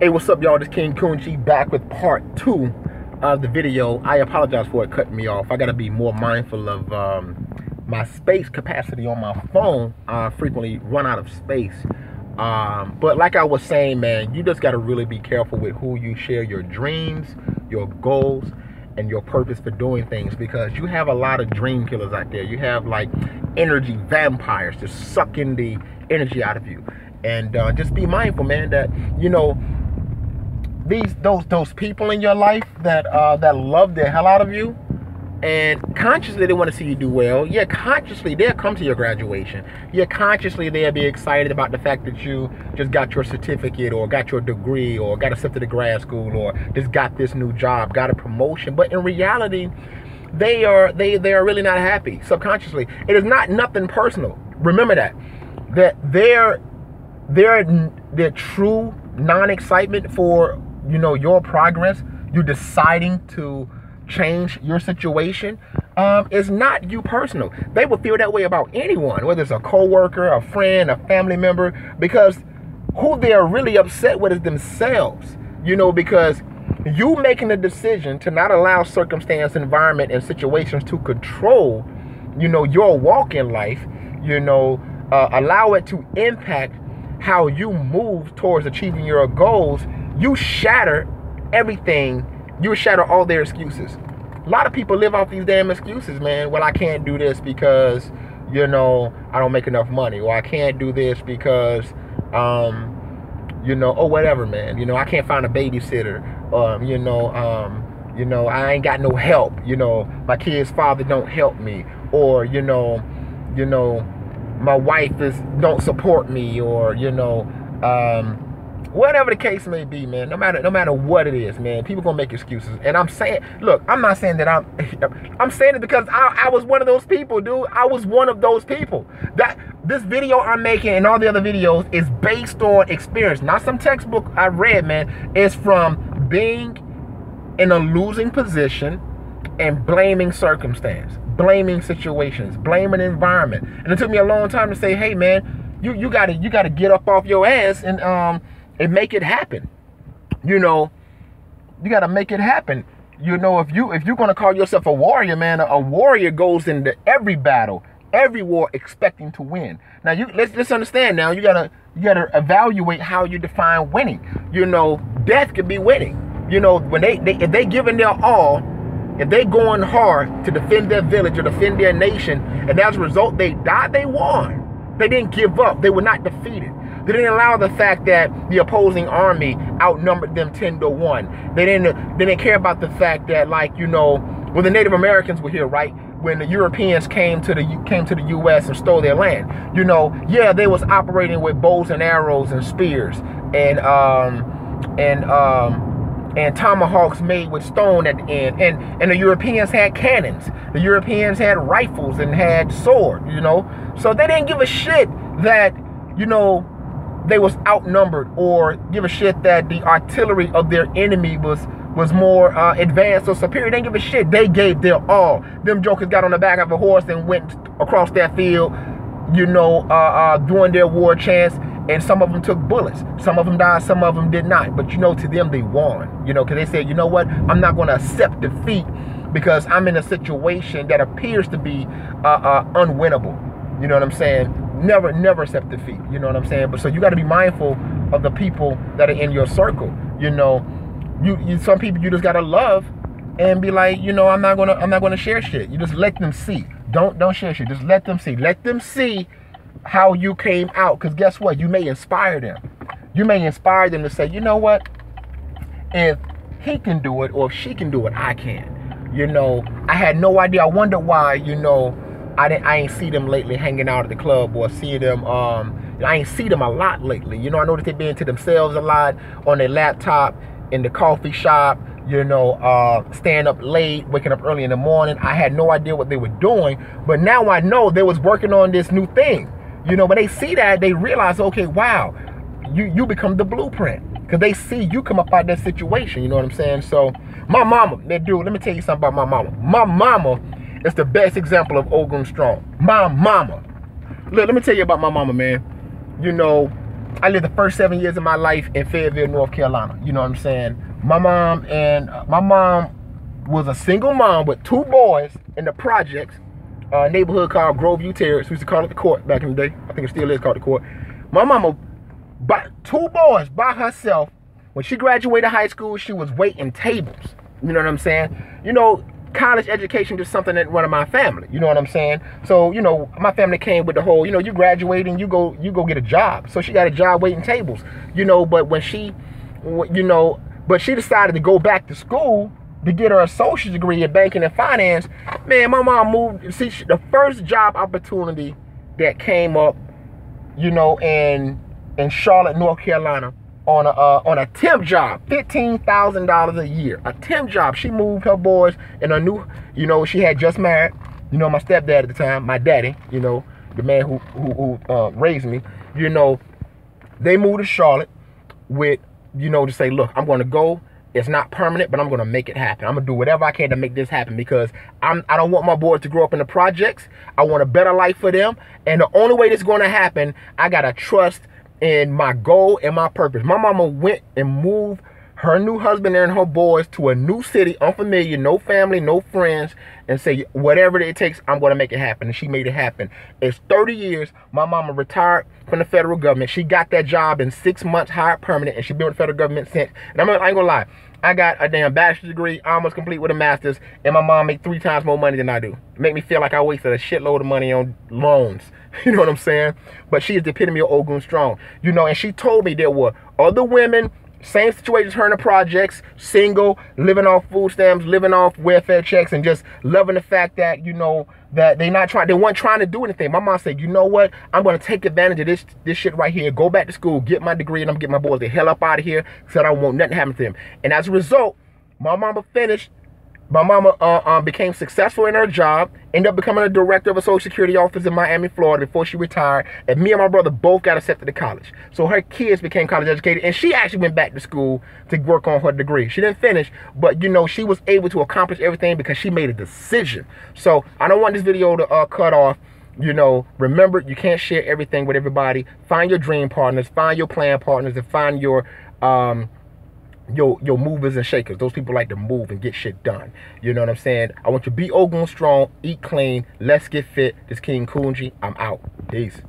Hey, what's up, y'all? This is King Kunchi back with part two of the video. I apologize for it cutting me off. I got to be more mindful of um, my space capacity on my phone. I frequently run out of space. Um, but like I was saying, man, you just got to really be careful with who you share your dreams, your goals, and your purpose for doing things because you have a lot of dream killers out there. You have like energy vampires just sucking the energy out of you. And uh, just be mindful, man, that you know these those those people in your life that uh, that love the hell out of you and consciously they want to see you do well yeah consciously they'll come to your graduation. Yeah consciously they'll be excited about the fact that you just got your certificate or got your degree or got accepted to grad school or just got this new job got a promotion. But in reality they are they they are really not happy subconsciously. It is not nothing personal. Remember that. That their their their true non-excitement for you know your progress you deciding to change your situation um, is not you personal. They will feel that way about anyone whether it's a coworker a friend a family member because who they're really upset with is themselves you know because you making a decision to not allow circumstance environment and situations to control you know your walk in life you know uh, allow it to impact how you move towards achieving your goals you shatter everything. You shatter all their excuses. A lot of people live off these damn excuses, man. Well, I can't do this because, you know, I don't make enough money. Or I can't do this because, um, you know, or whatever, man. You know, I can't find a babysitter. Um, you know, um, you know, I ain't got no help. You know, my kid's father don't help me. Or, you know, you know, my wife is don't support me. Or, you know, um, whatever the case may be, man, no matter no matter what it is, man, people gonna make excuses. And I'm saying, look, I'm not saying that I'm I'm saying it because I, I was one of those people, dude. I was one of those people. That this video I'm making and all the other videos is based on experience, not some textbook I read, man. It's from being in a losing position and blaming circumstance, blaming situations, blaming environment. And it took me a long time to say, hey man, you you gotta you gotta get up off your ass and um and make it happen. You know, you got to make it happen. You know, if you if you're gonna call yourself a warrior, man, a, warrior goes into every battle, every war, expecting to win. Now, you let's let's understand. Now, you gotta you gotta evaluate how you define winning. You know, death could be winning. You know, when they, they if they giving their all, if they going hard to defend their village or defend their nation, and as a result they died, they won. They didn't give up. They were not defeated. They didn't allow the fact that the opposing army outnumbered them 10 to 1. They didn't they didn't care about the fact that like, you know, when the Native Americans were here, right? When the Europeans came to the came to the US and stole their land. You know, yeah, they was operating with bows and arrows and spears and um and um and tomahawks made with stone at the end. And and the Europeans had cannons. The Europeans had rifles and had swords, you know. So they didn't give a shit that, you know, they was outnumbered or give a shit that the artillery of their enemy was was more uh, advanced or superior. They didn't give a shit. They gave their all. Them jokers got on the back of a horse and went across that field, you know, uh, uh, doing their war chants. And some of them took bullets. Some of them died. Some of them did not. But you know, to them, they won. You know, because they said, you know what? I'm not going to accept defeat because I'm in a situation that appears to be uh, uh, unwinnable. You know what I'm saying? Never, never accept defeat. You know what I'm saying? But so you got to be mindful of the people that are in your circle. You know, you, you some people you just gotta love and be like, you know, I'm not gonna, I'm not gonna share shit. You just let them see. Don't, don't share shit. Just let them see. Let them see how you came out. Cause guess what? You may inspire them. You may inspire them to say, you know what? If he can do it, or if she can do it, I can. You know, I had no idea. I wonder why. You know I didn't I ain't see them lately hanging out at the club or see them um I ain't see them a lot lately. You know, I noticed they been to themselves a lot on their laptop, in the coffee shop, you know, uh, staying up late, waking up early in the morning. I had no idea what they were doing, but now I know they was working on this new thing. You know, when they see that, they realize, okay, wow, you you become the blueprint. Cause they see you come up out that situation, you know what I'm saying? So my mama, man, dude, let me tell you something about my mama. My mama it's the best example of Ogun Strong. My mama. Look, let me tell you about my mama, man. You know, I lived the first seven years of my life in Fayetteville, North Carolina. You know what I'm saying? My mom and uh, my mom was a single mom with two boys in the projects, uh, neighborhood called Groveview Terrace. We used to call it the court back in the day. I think it still is called the court. My mama, by two boys by herself. When she graduated high school, she was waiting tables. You know what I'm saying? You know, college education just something that run in my family. You know what I'm saying? So, you know, my family came with the whole, you know, you graduating, you go you go get a job. So she got a job waiting tables. You know, but when she you know, but she decided to go back to school to get her associate's degree in banking and finance. Man, my mom moved see the first job opportunity that came up, you know, in in Charlotte, North Carolina on a uh, on a temp job, fifteen thousand dollars a year. A temp job. She moved her boys in a new, you know, she had just married. You know, my stepdad at the time, my daddy. You know, the man who who, who uh, raised me. You know, they moved to Charlotte with, you know, to say, look, I'm going to go. It's not permanent, but I'm going to make it happen. I'm going to do whatever I can to make this happen because I'm I don't want my boys to grow up in the projects. I want a better life for them, and the only way this is going to happen, I gotta trust and my goal and my purpose. My mama went and moved her new husband and her boys to a new city, unfamiliar, no family, no friends, and say, whatever it takes, I'm going to make it happen. And she made it happen. It's 30 years. My mama retired from the federal government. She got that job in six months, hired permanent, and she's been with the federal government since. And I'm, I ain't going to lie. I got a damn bachelor's degree, almost complete with a master's, and my mom make three times more money than I do. Make me feel like I wasted a shitload of money on loans. You know what I'm saying? But she is the epitome of Ogun Strong. You know, and she told me there were other women, same situation, the projects, single, living off food stamps, living off welfare checks, and just loving the fact that, you know, that they not trying, they weren't trying to do anything. My mom said, you know what? I'm gonna take advantage of this this shit right here, go back to school, get my degree, and I'm gonna get my boys the hell up out of here. Said I don't want nothing to happen to them. And as a result, my mama finished my mama uh, um, became successful in her job, ended up becoming a director of a social security office in Miami, Florida before she retired. And me and my brother both got accepted to college. So her kids became college educated and she actually went back to school to work on her degree. She didn't finish, but you know, she was able to accomplish everything because she made a decision. So I don't want this video to uh, cut off you know, remember you can't share everything with everybody. Find your dream partners, find your plan partners, and find your um, your your movers and shakers. Those people like to move and get shit done. You know what I'm saying? I want you to be Ogun strong, eat clean, let's get fit. This King Kunji. I'm out. Peace.